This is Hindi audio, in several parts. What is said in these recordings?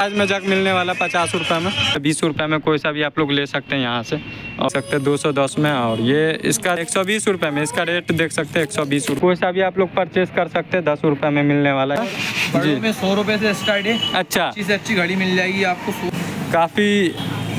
आज में जग मिलने वाला पचास रुपये में। बीस रुपये में कोई सा भी आप लोग ले सकते हैं यहाँ से। और सकते दो सौ दस में और ये इसका एक सौ बीस रुपये में इसका रेट देख सकते हैं एक सौ बीस रुपये कोई सा भी आप लोग परचेज कर सकते हैं दस रुपये में मिलने वाला है। जी। में सौ रुपए से स्टार्ट है। अच्छा। अच्छी से अच्छी घड़ी मिल जाएगी आपको। काफ़ी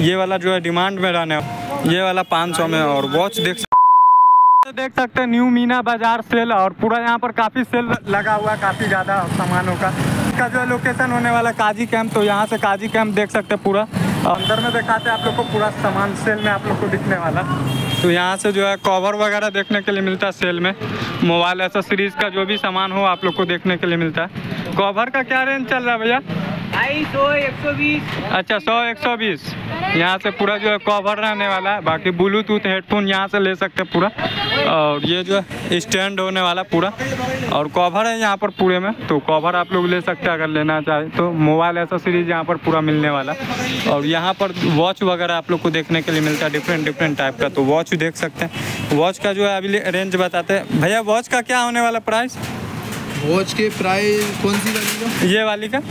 ये वाला जो है डिमांड में रहने ये वाला पाँच सौ में और वॉच देख सकते देख सकते हैं न्यू मीना बाज़ार सेल और पूरा यहाँ पर काफ़ी सेल लगा हुआ है काफ़ी ज़्यादा सामानों का। इसका जो लोकेशन होने वाला काजी कैम्प तो यहाँ से काजी कैम्प देख सकते हैं पूरा। अंदर में दिखाते हैं आप लोग को पूरा सामान सेल में आप लोग को दिखने वाला। तो यहाँ से जो है कवर वगैरह देखने के लिए मिलता है सेल में। मोबाइल एसेसरीज का जो भी सामान हो, आप लोग को देखने के लिए मिलता है। कवर का क्या रेंज चल रहा है भैया? ढाई सौ एक सौ बीस। अच्छा सौ एक सौ बीस। यहाँ से पूरा जो है कवर रहने वाला है। बाकी ब्लूटूथ हेडफोन यहाँ से ले सकते हैं पूरा। और ये जो है स्टैंड होने वाला पूरा। और कवर है यहाँ पर पूरे में। तो कवर आप लोग ले सकते हैं अगर लेना चाहे तो। मोबाइल एसेसरीज यहाँ पर पूरा मिलने वाला। और यहाँ पर वॉच वगैरह आप लोग को देखने के लिए मिलता है। डिफरेंट डिफरेंट टाइप का। तो वॉच देख सकते हैं। वॉच का जो है अभी रेंज बताते हैं। भैया वॉच का क्या होने वाला प्राइस वॉच के प्राइस कौन सी वाली का? ये वाली का?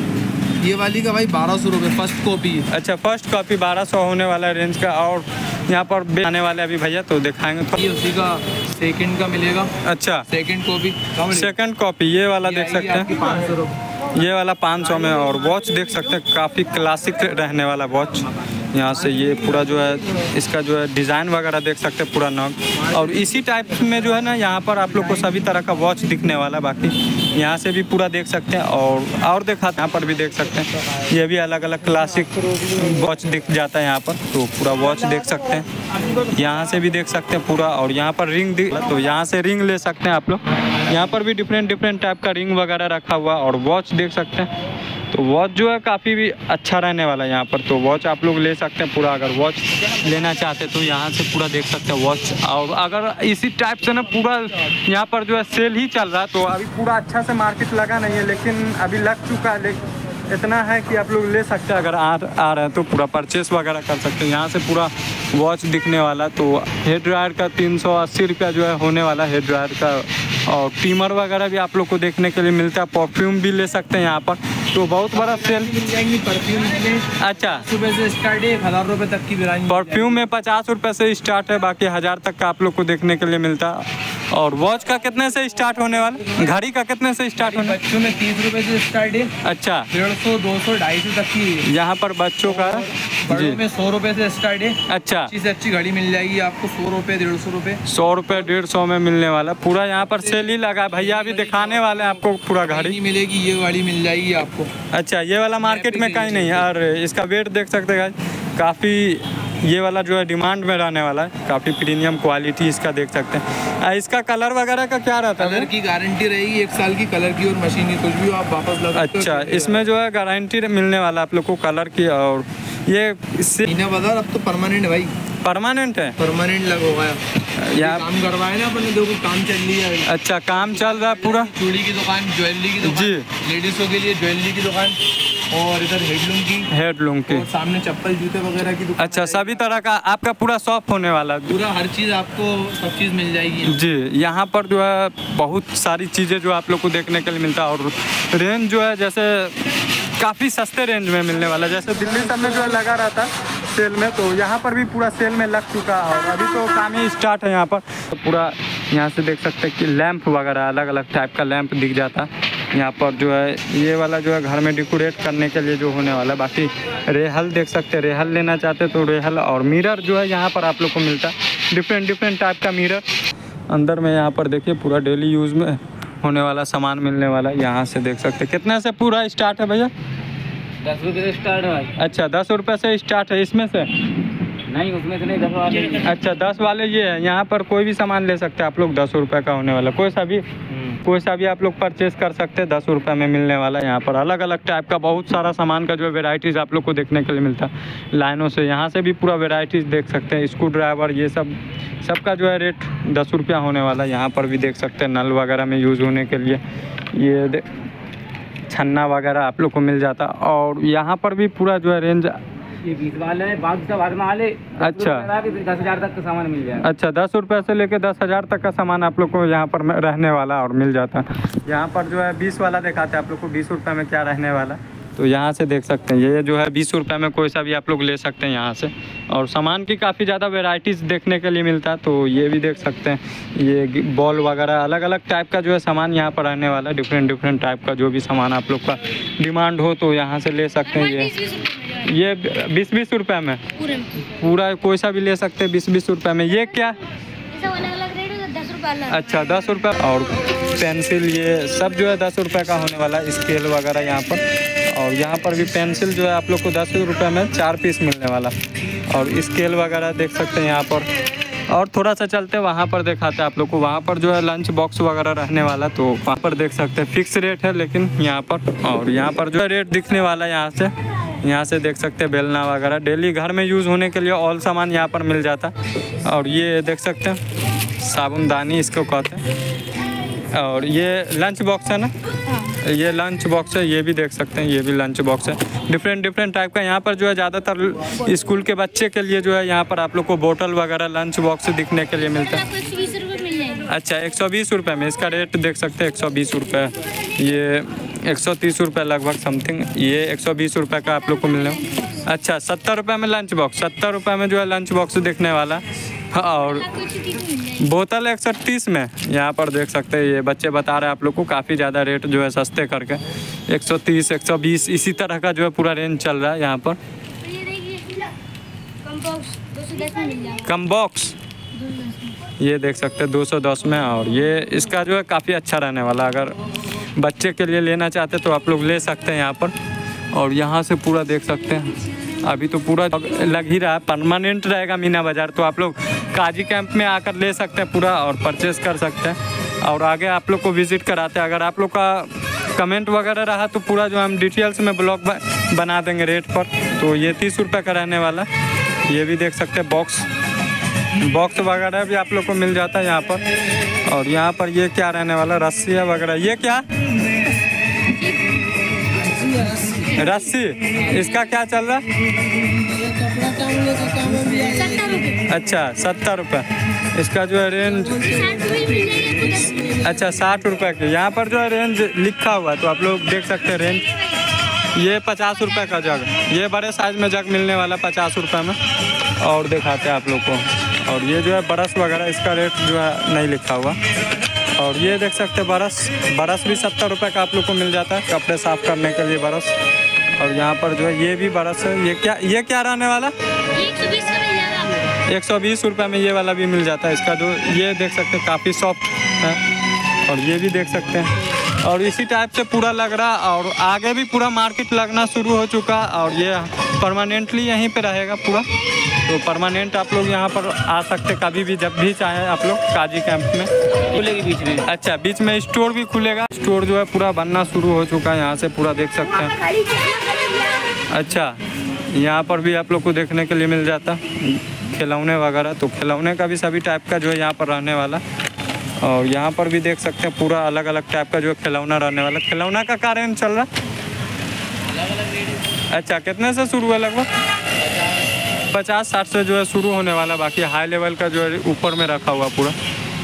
ये वाली का भाई बारह सौ रुपये फ़र्स्ट कॉपी अच्छा फ़र्स्ट कॉपी बारह सौ होने वाला है रेंज का और यहाँ पर आने वाले अभी भैया तो दिखाएँगे तो। ये उसी का सेकंड का मिलेगा। अच्छा। सेकंड कॉपी सेकंड कॉपी ये वाला देख सकते हैं। पाँच सौ ये वाला 500 में और वॉच देख सकते हैं काफ़ी क्लासिक रहने वाला वॉच यहाँ से ये पूरा जो है इसका जो है डिज़ाइन वगैरह देख सकते हैं पूरा नग। और इसी टाइप में जो है ना यहाँ पर आप लोग को सभी तरह का वॉच दिखने वाला बाकी यहाँ से भी पूरा देख सकते हैं और और देखा यहाँ पर भी देख सकते हैं। ये भी अलग अलग क्लासिक वॉच दिख, जाता है यहाँ पर तो पूरा वॉच देख सकते हैं। यहाँ से भी देख सकते हैं पूरा और यहाँ पर रिंग तो यहाँ से रिंग ले सकते हैं आप लोग। यहाँ पर भी डिफरेंट डिफरेंट टाइप का रिंग वगैरह रखा हुआ और वॉच देख सकते हैं। तो वॉच जो है काफ़ी भी अच्छा रहने वाला है यहाँ पर तो वॉच आप लोग ले सकते हैं पूरा। अगर वॉच लेना चाहते तो यहाँ से पूरा देख सकते हैं वॉच और अगर इसी टाइप से ना पूरा यहाँ पर जो है सेल ही चल रहा है तो अभी पूरा अच्छा से मार्केट लगा नहीं है, लेकिन अभी लग चुका है। लेकिन इतना है कि आप लोग ले सकते हैं, अगर आ आ रहे हैं तो पूरा परचेस वगैरह कर सकते हैं। यहाँ से पूरा वॉच दिखने वाला तो हेड ड्रायर का तीन सौ अस्सी रुपया जो है होने वाला हेड ड्रायर का और टीमर वगैरह भी आप लोग को देखने के लिए मिलता है। परफ्यूम भी ले सकते हैं यहाँ पर। तो बहुत बड़ा सेल मिल जाएँगी परफ्यूम अच्छा। सुबह से स्टार्ट है हज़ार रुपये तक की परफ्यूम में पचास रुपये से स्टार्ट है बाकी हज़ार तक का आप लोग को देखने के लिए मिलता। है और वॉच का कितने से स्टार्ट होने वाला? घड़ी का कितने से स्टार्ट होने बच्चों में तीस रुपए से स्टार्ट है। अच्छा। डेढ़ सौ दो सौ ढाई सौ तक की यहाँ पर बच्चों का बड़ों में सौ रुपए से स्टार्ट है। अच्छा। अच्छी से अच्छी घड़ी मिल जाएगी आपको सौ रुपए डेढ़ सौ रुपए। सौ रुपये डेढ़ सौ में मिलने वाला। पूरा यहाँ पर सेल ही लगा। भैया अभी दिखाने वाले हैं आपको पूरा घड़ी। घड़ी मिलेगी ये गाड़ी मिल जाएगी आपको। अच्छा ये वाला मार्केट में कहीं नहीं है। और इसका वेट देख सकते हैं काफ़ी ये वाला जो है डिमांड में रहने वाला है। काफ़ी प्रीमियम क्वालिटी इसका देख सकते हैं। आ, इसका कलर वगैरह का क्या रहता है? कलर की गारंटी रहेगी एक साल की कलर की और मशीन की कुछ भी आप वापस लगा अच्छा इसमें जो है गारंटी मिलने वाला आप लोग को कलर की और ये इससे बाज़ार अब तो परमानेंट भाई। परमानेंट है? परमानेंट लगा हुआ है। काम करवाए ना अपने देखो काम चल रही है अच्छा काम चल रहा है पूरा? चूड़ी की दुकान ज्वेलरी की दुकान। जी। लेडीजों के लिए ज्वेलरी की दुकान। और इधर हेडलूम की। हेडलूम की। सामने चप्पल जूते वगैरह की दुकान अच्छा सभी तरह का आपका पूरा शॉप होने वाला है। पूरा हर चीज़ आपको सब चीज़ मिल जाएगी। जी यहाँ पर जो है बहुत सारी चीज़ें जो आप लोग को देखने के लिए मिलता है। और रेंज जो है जैसे काफ़ी सस्ते रेंज में मिलने वाला जैसे दिल्ली सब में जो है लगा रहा था सेल में तो यहाँ पर भी पूरा सेल में लग चुका है। और अभी तो काम ही स्टार्ट है यहाँ पर। तो पूरा यहाँ से देख सकते हैं कि लैंप वगैरह अलग अलग टाइप का लैंप दिख जाता। है यहाँ पर जो है ये वाला जो है घर में डेकोरेट करने के लिए जो होने वाला है। बाकी रेहल देख सकते हैं रेहल लेना चाहते तो रेहल और मिरर जो है यहाँ पर आप लोग को मिलता है। डिफरेंट डिफरेंट टाइप का मिरर अंदर में यहाँ पर देखिए पूरा डेली यूज़ में होने वाला सामान मिलने वाला है। यहाँ से देख सकते कितने से पूरा स्टार्ट है भैया? दस रुपये से स्टार्ट है अच्छा दस रुपये से स्टार्ट है इसमें से? नहीं उसमें से नहीं दस वाले। अच्छा दस वाले ये है। यहाँ पर कोई भी सामान ले सकते हैं आप लोग दस रुपये का होने वाला। कोई सा भी कोई सा भी आप लोग परचेस कर सकते हैं, दस रुपये में मिलने वाला है यहाँ पर। अलग अलग टाइप का बहुत सारा सामान का जो है वेराइटीज़ आप लोग को देखने के लिए मिलता है। लाइनों से यहाँ से भी पूरा वेराइटीज़ देख सकते हैं। स्क्रू ड्राइवर ये सब, सबका जो है रेट दस रुपया होने वाला है। यहाँ पर भी देख सकते हैं, नल वगैरह में यूज़ होने के लिए। ये छन्ना वगैरह आप लोग को मिल जाता और यहाँ पर भी पूरा जो है रेंज ये बीस वाले है बाकी सब हर वाले अच्छा। दस हज़ार तक का सामान मिल जाएगा। अच्छा दस रुपये से लेके दस हज़ार तक का सामान आप लोग को यहाँ पर रहने वाला और मिल जाता। है यहाँ पर जो है बीस वाला दिखाते हैं आप लोग को बीस रुपये में क्या रहने वाला। तो यहाँ से देख सकते हैं। ये जो है बीस रुपये में कोई सा भी आप लोग ले सकते हैं यहाँ से। और सामान की काफ़ी ज़्यादा वेराइटीज़ देखने के लिए मिलता है तो ये भी देख सकते हैं। ये बॉल वगैरह अलग अलग टाइप का जो है सामान यहाँ पर रहने वाला है। डिफरेंट डिफरेंट टाइप का जो भी सामान आप लोग का डिमांड हो तो यहाँ से ले सकते हैं ये। ये बीस बीस रुपये में? पूरा कोई सा भी ले सकते हैं बीस बीस रुपये में। ये क्या? अच्छा दस रुपये और पेंसिल ये सब जो है दस रुपये का होने वाला है स्केल वगैरह यहाँ पर। और यहाँ पर भी पेंसिल जो है आप लोग को दस रुपये में चार पीस मिलने वाला। और स्केल वगैरह देख सकते हैं यहाँ पर। और थोड़ा सा चलते वहाँ पर दिखाते हैं आप लोग को। वहाँ पर जो है लंच बॉक्स वगैरह रहने वाला तो वहाँ पर देख सकते हैं। फिक्स रेट है लेकिन यहाँ पर, और यहाँ पर जो है रेट दिखने वाला है यहाँ से। यहाँ से देख सकते हैं बेलना वगैरह। डेली घर में यूज़ होने के लिए ऑल सामान यहाँ पर मिल जाता। और ये देख सकते हैं साबुनदानी इसको कहते हैं। और ये लंच बॉक्स है ना? ये लंच बॉक्स है, ये भी देख सकते हैं, ये भी लंच बॉक्स है। डिफरेंट डिफरेंट टाइप का। यहाँ पर जो है, ज़्यादातर स्कूल के बच्चे के लिए जो है, यहाँ पर आप लोग को बोतल वगैरह लंच बॉक्स दिखने के लिए मिलता है। अच्छा एक सौ बीस रुपये में। इसका रेट देख सकते हैं, एक सौ बीस रुपये ये एक सौ तीस रुपये लगभग समथिंग ये एक सौ बीस रुपये का आप लोग को मिलने अच्छा सत्तर रुपये में लंच बॉक्स सत्तर रुपये में जो है लंच बॉक्स दिखने वाला। और बोतल एक सौ तीस में। यहाँ पर देख सकते हैं, ये बच्चे बता रहे हैं आप लोग को, काफ़ी ज़्यादा रेट जो है सस्ते करके। एक सौ तीस, एक सौ बीस, इसी तरह का जो है पूरा रेंज चल रहा है यहाँ पर। कम बॉक्स ये देख सकते हैं, दो सौ दस में और ये इसका जो है काफ़ी अच्छा रहने वाला अगर बच्चे के लिए लेना चाहते तो आप लोग ले सकते हैं यहाँ पर। और यहाँ से पूरा देख सकते हैं। अभी तो पूरा लग ही रहा है परमानेंट रहेगा मीना बाज़ार। तो आप लोग काजी कैंप में आकर ले सकते हैं पूरा और परचेस कर सकते हैं। और आगे आप लोग को विज़िट कराते हैं। अगर आप लोग का कमेंट वगैरह रहा तो पूरा जो हम डिटेल्स में ब्लॉग बना देंगे रेट पर। तो ये तीस रुपये का रहने वाला ये भी देख सकते हैं बॉक्स। बॉक्स वगैरह भी आप लोग को मिल जाता है यहाँ पर। और यहाँ पर ये क्या रहने वाला रस्सियाँ वगैरह। ये क्या? रस्सी, इसका क्या चल रहा? है अच्छा सत्तर रुपये इसका जो है रेंज अच्छा साठ रुपये की। यहाँ पर जो है रेंज लिखा हुआ है तो आप लोग देख सकते हैं रेंज ये पचास रुपये का जग। ये बड़े साइज़ में जग मिलने वाला पचास रुपये में। और दिखाते हैं आप लोग को। और ये जो है बरस वगैरह, इसका रेट जो है नहीं लिखा हुआ। और ये देख सकते हैं बरस। बरस भी सत्तर रुपये का आप लोग को मिल जाता है, कपड़े साफ़ करने के लिए बरस। और यहाँ पर जो है ये भी बड़ा सा, ये क्या ये क्या रहने वाला? एक सौ बीस रुपये में ये वाला भी मिल जाता है इसका जो, ये देख सकते हैं, काफ़ी सॉफ्ट है। और ये भी देख सकते हैं। और इसी टाइप से पूरा लग रहा और आगे भी पूरा मार्केट लगना शुरू हो चुका और ये परमानेंटली यहीं पे रहेगा पूरा। तो परमानेंट आप लोग यहाँ पर आ सकते कभी भी जब भी चाहें आप लोग काजी कैंप में। खुलेगी बीच में। अच्छा बीच में स्टोर भी खुलेगा। स्टोर जो है पूरा बनना शुरू हो चुका है यहाँ से पूरा देख सकते हैं। अच्छा यहाँ पर भी आप लोग को देखने के लिए मिल जाता। खिलौने वगैरह तो खिलौने का भी सभी टाइप का जो है यहाँ पर रहने वाला। और यहाँ पर भी देख सकते हैं पूरा अलग अलग टाइप का जो खिलौना रहने वाला। खिलौना का कारण चल रहा? है अच्छा कितने से शुरू है लगभग? पचास, साठ से जो है शुरू होने वाला बाकी हाई लेवल का जो है ऊपर में रखा हुआ पूरा।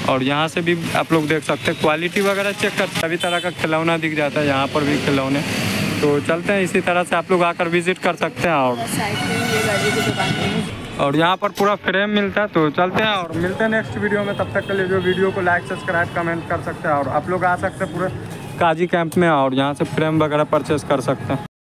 और यहाँ से भी आप लोग देख सकते हैं क्वालिटी वगैरह चेक कर, सभी तरह का खिलौना दिख जाता है यहाँ पर भी खिलौने। तो चलते हैं, इसी तरह से आप लोग आकर विज़िट कर सकते हैं और और यहाँ पर पूरा फ्रेम मिलता है तो चलते हैं और मिलते हैं नेक्स्ट वीडियो में। तब तक के लिए जो वीडियो को लाइक सब्सक्राइब कमेंट कर सकते हैं और आप लोग आ सकते हैं पूरे काजी कैंप में और यहाँ से फ्रेम वगैरह परचेस कर सकते हैं।